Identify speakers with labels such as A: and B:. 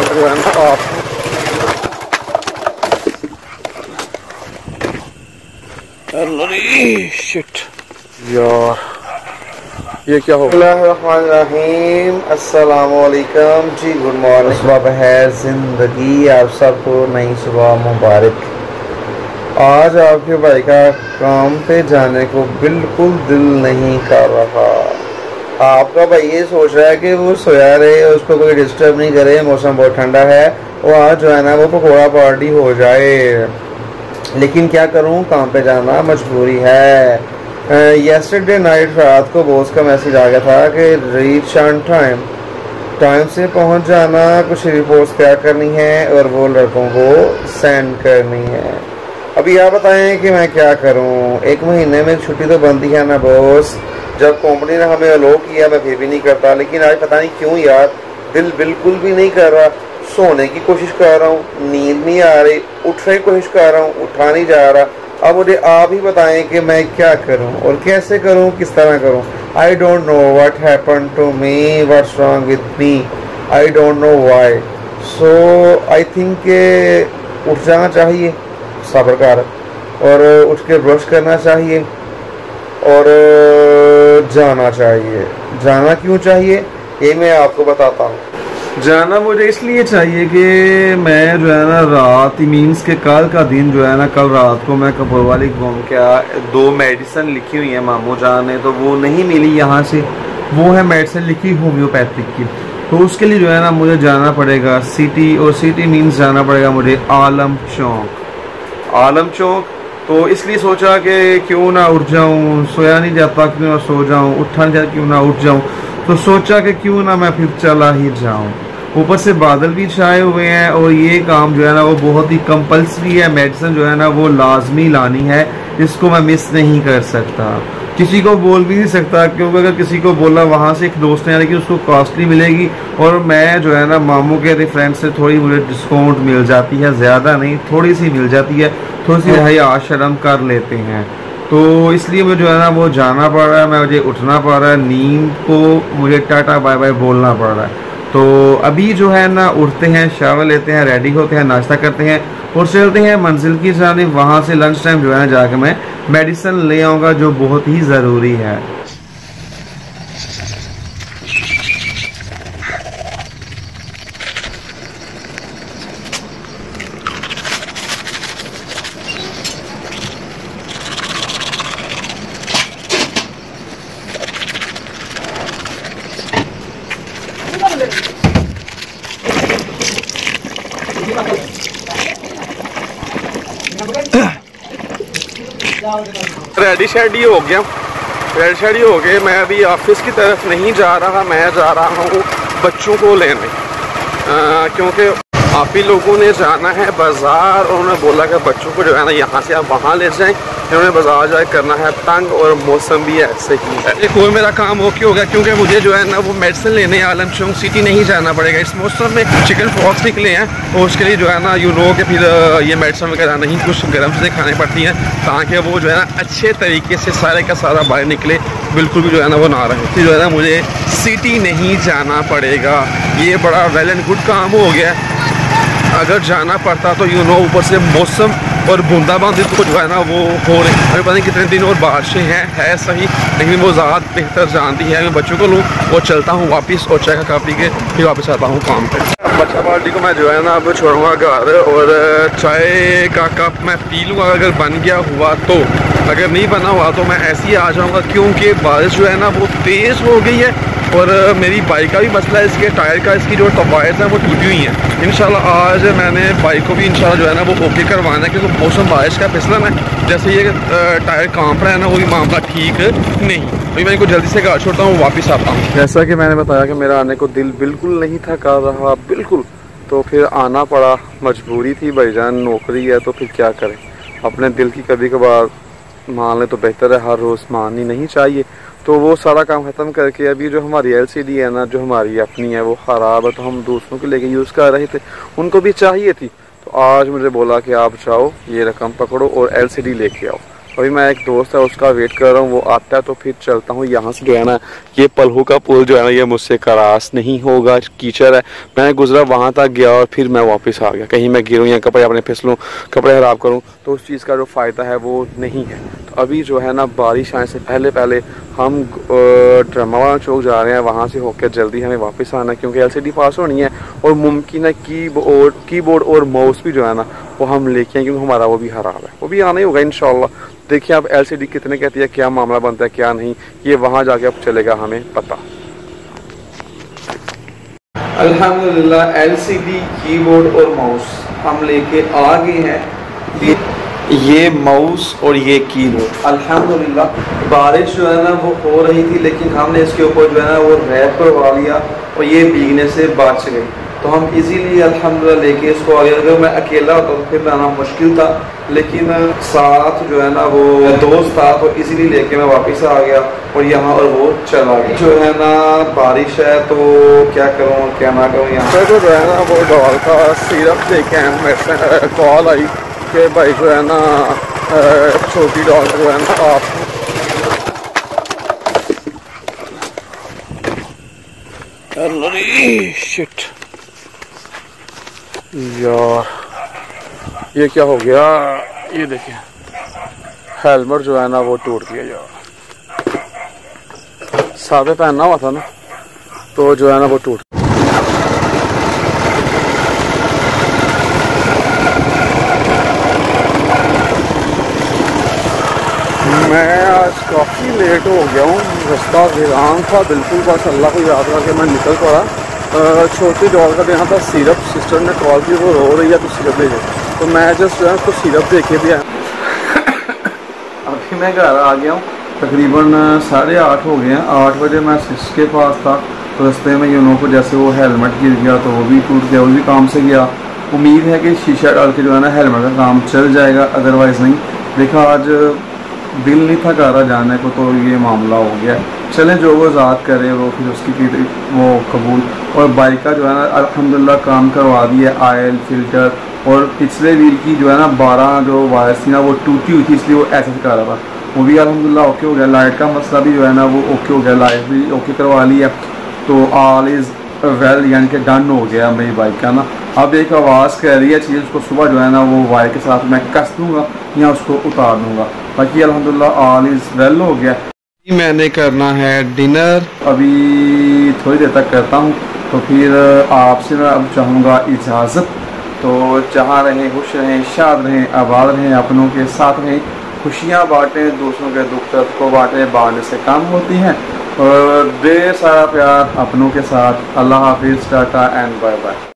A: जो है ना आप शिट यार ये क्या हो
B: अस्सलाम जी गुड मॉर्निंग सुबह बहर ज़िंदगी आप सबको नई सुबह मुबारक आज आपके भाई का काम पे जाने को बिल्कुल दिल नहीं कर रहा। आपका भाई ये सोच रहा है कि वो सोया रहे, उसको कोई डिस्टर्ब नहीं करे, मौसम बहुत ठंडा है आज जो है ना वो पकौड़ा पार्टी हो जाए। लेकिन क्या करूँ, काम पे जाना मजबूरी है। यस्टरडे नाइट रात को बॉस का मैसेज आ गया था कि रीच ऑन टाइम टाइम से पहुँच जाना, कुछ रिपोर्ट्स क्या करनी है और वो लड़कों को सेंड करनी है। अभी आप बताएँ कि मैं क्या करूँ? एक महीने में छुट्टी तो बनती है ना बॉस जब कंपनी ने हमें अलो किया, मैं फिर भी नहीं करता। लेकिन आज पता नहीं क्यों यार, दिल बिल्कुल भी नहीं कर रहा। सोने की कोशिश कर रहा हूँ, नींद नहीं आ रही, उठने की कोशिश कर रहा हूँ, उठा नहीं जा रहा। अब मुझे आप ही बताएँ कि मैं क्या करूँ और कैसे करूँ, किस तरह करूँ। I don't know what happen to me what wrong with me I don't know why so I think के उठ जाना चाहिए, सबर और उठ के ब्रश करना चाहिए। और जाना चाहिए। जाना क्यों चाहिए? ये मैं आपको बताता हूँ।
A: जाना मुझे इसलिए चाहिए कि मैं जो है ना रात मीन्स के कल का दिन जो है ना, कल रात को मैं कपूर वाली घूम के आ दो मेडिसिन लिखी हुई है मामू जान ने तो वो नहीं मिली यहाँ से। वो है मेडिसिन लिखी होम्योपैथिक की। तो उसके लिए जो है ना मुझे जाना पड़ेगा। सिटी और सिटी मीन्स जाना पड़ेगा मुझे आलम चौक। आलम चौक तो इसलिए सोचा कि क्यों ना उठ जाऊँ, सोया नहीं जाता क्यों ना सो जाऊँ, उठा नहीं जाता क्यों ना उठ जाऊँ। तो सोचा कि क्यों ना मैं फिर चला ही जाऊँ। ऊपर से बादल भी छाए हुए हैं और ये काम जो है ना वो बहुत ही कंपल्सरी है। मेडिसिन जो है ना वो लाजमी लानी है। इसको मैं मिस नहीं कर सकता। किसी को बोल भी नहीं सकता क्योंकि अगर किसी को बोला वहाँ से एक दोस्त है लेकिन उसको कॉस्टली मिलेगी और मैं जो है ना मामू के रेफरेंस से थोड़ी मुझे डिस्काउंट मिल जाती है ज़्यादा नहीं थोड़ी सी मिल जाती है थोड़ी सी हया शर्म कर लेते हैं। तो इसलिए मुझे जो है ना वो जाना पड़ रहा है मैं मुझे उठना पड़ रहा है नींद को मुझे टाटा बाय बाय बोलना पड़ रहा है। तो अभी जो है ना, उठते हैं शावर लेते हैं रेडी होते हैं, नाश्ता करते हैं और चलते हैं मंजिल की जाने, वहाँ से लंच टाइम जो है ना जाकर मैं मेडिसिन ले आऊँगा, जो बहुत ही ज़रूरी है। रेडी शेडी हो गया। रेडी शेडी हो गए। मैं अभी ऑफ़िस की तरफ़ नहीं जा रहा, मैं जा रहा हूँ बच्चों को लेने। क्योंकि ही लोगों ने जाना है बाज़ार और उन्होंने बोला कि बच्चों को जो है ना यहाँ से आप वहाँ ले जाएँ। इन्होंने बाज़ार जाए करना है, तंग और मौसम भी ऐसे ही है। एक और मेरा काम ओके हो गया क्योंकि मुझे जो है ना वो मेडिसिन लेने आलम चौंक सिटी नहीं जाना पड़ेगा। इस मौसम में चिकन पॉक्स निकले हैं और उसके लिए जो है ना यू नो कि फिर ये मेडिसिन वगैरह नहीं, कुछ गर्म से खानी पड़ती हैं, ताकि वो जो है ना अच्छे तरीके से सारे का सारा बाहर निकले, बिल्कुल भी जो है ना वो ना रहे। फिर जो है ना मुझे सिटी नहीं जाना पड़ेगा। ये बड़ा वेल एंड गुड काम हो गया। अगर जाना पड़ता तो यू नो ऊपर से मौसम और बूंदाबांदी तो जो है ना वो हो रही। हमें पता नहीं कितने दिन और बारिशें हैं, है सही, लेकिन वो ज़्यादा बेहतर जानती है। मैं बच्चों को लूँ और चलता हूँ वापस और चाय का काफ़ी के फिर वापस आता हूँ काम पर बच्चा पार्टी को मैं जो है ना अब छोड़ूँगा घर और चाय का कप मैं पी लूँगा। अगर बन गया हुआ तो अगर नहीं बना हुआ तो मैं ऐसे ही आ जाऊँगा, क्योंकि बारिश जो है ना वो तेज़ हो गई है। और मेरी बाइक का भी मसला है, इसके टायर का, इसकी जो टवायर्स हैं, वो टूटी हुई हैं। इन आज मैंने बाइक को भी इन जो है ना, वो ओके करवाना है, क्योंकि मौसम बारिश का फिसलन है जैसे ये टायर काँप रहा है ना, वो भी मामला ठीक नहीं। अभी मैं इनको जल्दी से घर छोड़ता हूँ, वापस आता हूँ। जैसा कि मैंने बताया कि मेरा आने को दिल बिल्कुल नहीं था कर रहा, बिल्कुल। तो फिर आना पड़ा, मजबूरी थी, भाईजान, नौकरी है तो फिर क्या करें? अपने दिल की कभी कभार मान लें तो बेहतर है, हर रोज़ माननी नहीं चाहिए। तो वो सारा काम ख़त्म करके अभी जो हमारी एल सी डी है ना, जो हमारी अपनी है, वो ख़राब है तो हम दूसरों के लेके यूज़ कर रहे थे। उनको भी चाहिए थी। तो आज मुझे बोला कि आप जाओ, ये रकम पकड़ो और एल सी डी लेके आओ। अभी मैं एक दोस्त है, उसका वेट कर रहा हूँ, वो आता है तो फिर चलता हूँ, यहाँ से जो है ना। ये पलहू का पुल जो है ना, ये मुझसे करास नहीं होगा, कीचड़ है। मैं गुजरा, वहाँ तक गया और फिर मैं वापस आ गया। कहीं मैं गिरूँ या कपड़े अपने फिसलूँ, कपड़े ख़राब करूँ तो उस चीज़ का जो फ़ायदा है, वो नहीं है। तो अभी जो है ना, बारिश आने से पहले पहले हम ड्रामा चौक जा रहे हैं, वहाँ से होकर जल्दी हमें वापस आना, क्योंकि एलसीडी पास होनी है। और मुमकिन है की बोर्ड और माउस भी जो है ना वो हम लेके आए क्योंकि हमारा वो भी ख़राब है। वो भी आना ही होगा इन देखिए अब एलसीडी कितने कहती है क्या मामला बनता है क्या नहीं ये वहाँ जाके अब चलेगा हमें पता।
B: अल्हम्दुलिल्लाह एलसीडी कीबोर्ड और माउस हम लेके आ गए हैं। ये, ये माउस और ये कीबोर्ड। अल्हम्दुलिल्लाह बारिश जो है ना वो हो रही थी लेकिन हमने इसके ऊपर जो है ना वो रैप करवा लिया और ये भीगने से बच गई। तो हम इजीली अल्हम्दुलिल्लाह लेके इसको आ गए अगर मैं अकेला होता तो फिर आना मुश्किल था। लेकिन साथ जो है ना, वो दोस्त था तो इजीली लेके मैं वापस आ गया और यहाँ और वो चला गया। जो है ना, बारिश है तो क्या करूँ, क्या ना करूँ यहाँ।
A: तो जो है ना, वो डॉल का सिरप देखे हैं, मेरे कॉल आई कि भाई जो है ना छोटी डॉल जो है ना, आप। शिट यार ये क्या हो गया? ये देखिए हेलमेट जो है ना, वो टूट गया यार। सादे पहनना हुआ था ना तो जो है ना, वो टूट मैं आज काफ़ी लेट हो गया हूँ, रास्ता वीरान था, बिल्कुल बस अल्लाह को याद करके मैं निकल पड़ा। छोटी डॉल का देना था सिरप सिस्टर ने कॉल की, वो रो रही है तो सिरप दे तो मैं जस्ट जो है उसको सिरप दे के भी आया।
B: अभी मैं घर आ गया हूँ। तकरीबन साढ़े आठ हो गए हैं। आठ बजे मैं सिस्टर के पास था। तो रस्ते में यूनो को जैसे वो हेलमेट गिर गया तो वो भी टूट गया, वो भी काम से गया। उम्मीद है कि शीशा डाल के जो है ना हेलमेट का काम चल जाएगा अदरवाइज़ नहीं। देखा आज, दिल नहीं था कर रहा जाने को तो ये मामला हो गया। चलें, जो वो ज़ात करे, वो फिर उसकी फिर वो कबूल। और बाइक का जो है ना, अल्हम्दुलिल्लाह, काम करवा दिया आयल फ़िल्टर और पिछले व्हील की जो है ना, बारह जो वायर्स थी ना, वो टूटी हुई थी, इसलिए वो ऐसे कर रहा था। वो भी अलहमदिल्ला ओके हो गया। लाइट का मसला भी जो है ना, वो ओके हो गया। लाइट भी ओके करवा ली है। तो ऑल इज़ वेल यानी कि डन हो गया मेरी बाइक का ना। अब एक आवाज़ कह रही है, चीज़ उसको सुबह जो है ना, वो वायर के साथ मैं कस दूँगा या उसको उतार दूँगा। बाकी अलहमदिल्ला ऑल इज़ वेल हो गया।
A: मैंने करना है डिनर।
B: अभी थोड़ी देर तक करता हूँ तो फिर आपसे मैं अब चाहूँगा इजाज़त। तो जहाँ रहें, खुश रहें, शाद रहें, आबाद रहें, अपनों के साथ रहें, खुशियाँ बांटें, दूसरों के दुख दर्द को बांटें, बांटने से कम होती हैं। और ढेर सारा प्यार अपनों के साथ। अल्लाह हाफिज़, टाटा एंड बाय बाय।